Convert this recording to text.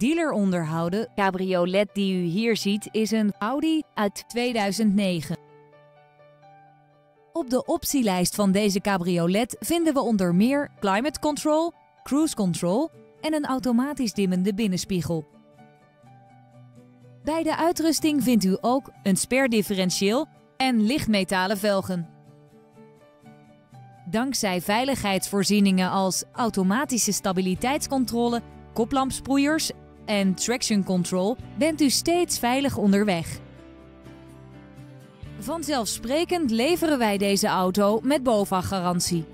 Dealeronderhouden cabriolet die u hier ziet is een Audi uit 2009. Op de optielijst van deze cabriolet vinden we onder meer climate control, cruise control en een automatisch dimmende binnenspiegel. Bij de uitrusting vindt u ook een spare differentieel en lichtmetalen velgen. Dankzij veiligheidsvoorzieningen als automatische stabiliteitscontrole, koplampsproeiers en traction control bent u steeds veilig onderweg. Vanzelfsprekend leveren wij deze auto met BOVAG-garantie.